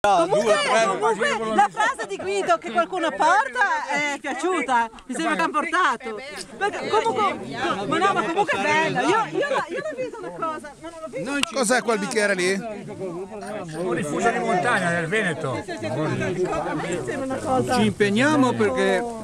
Comunque, comunque la frase di Guido che qualcuno porta è piaciuta, mi sembra che hanno portato. Perché comunque, ma no, ma comunque è bella. Io, io, io l'ho vista una cosa, ma non l'ho vista. Cos'è quel bicchiere lì? Un rifugio di montagna del Veneto. A me sembra una cosa. Ci impegniamo perché